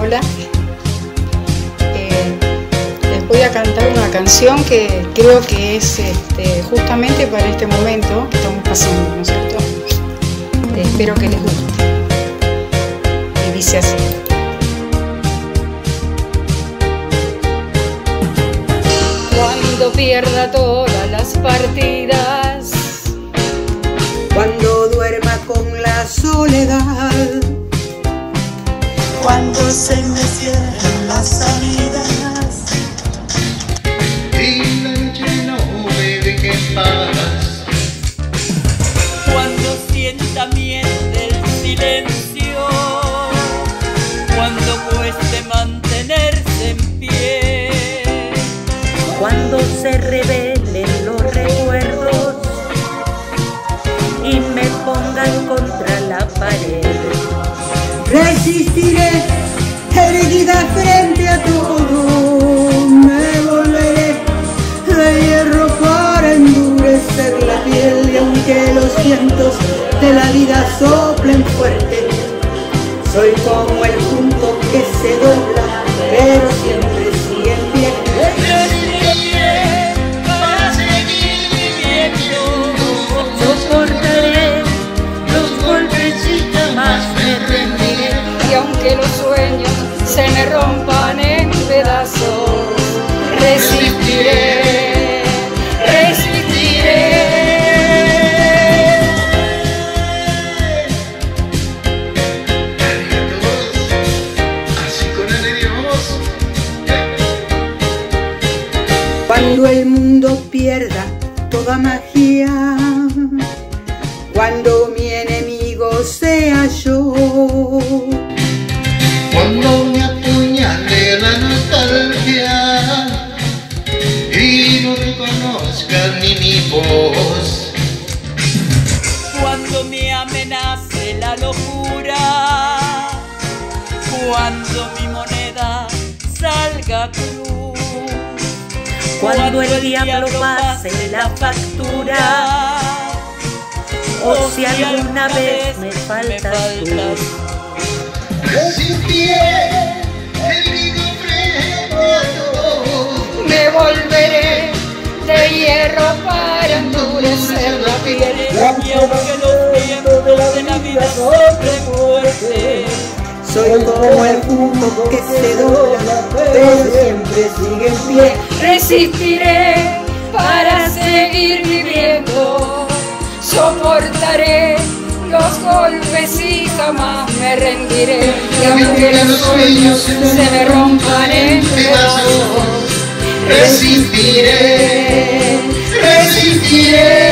Hola. Eh, les voy a cantar una canción que creo que es este, justamente para este momento que estamos pasando, ¿no es cierto? Eh, espero que les guste. Y dice así. Cuando pierda todas las partidas. Cuando duerma con la soledad cuando se me cierren las salidas. Y la noche no me deje en paz cuando sienta miedo del silencio cuando cueste mantenerse en pie. Cuando se revelen aunque los vientos de la vida soplen fuerte, soy como el punto que se dobla, pero siempre sigue en pie. Para seguir viviendo, soportaré los golpes y jamás me rendiré. Y aunque los sueños se me rompan en pedazos, resistiré, magia, cuando mi enemigo sea yo. Cuando me apuñale la nostalgia y no reconozca ni mi voz. cuando me amenace la locura, cuando mi moneda salga cruz, Cuando el diablo pase la factura, o si alguna vez me faltas tú. Frente a todo. Me volveré de hierro para endurecer la piel. Y aunque los vientos de la vida soplen punto que se dobla, pero siempre sigue en pie. Resistiré para seguir viviendo. Soportaré los golpes y jamás me rendiré. Y aunque los sueños se me rompan en pedazos, Resistiré, resistiré.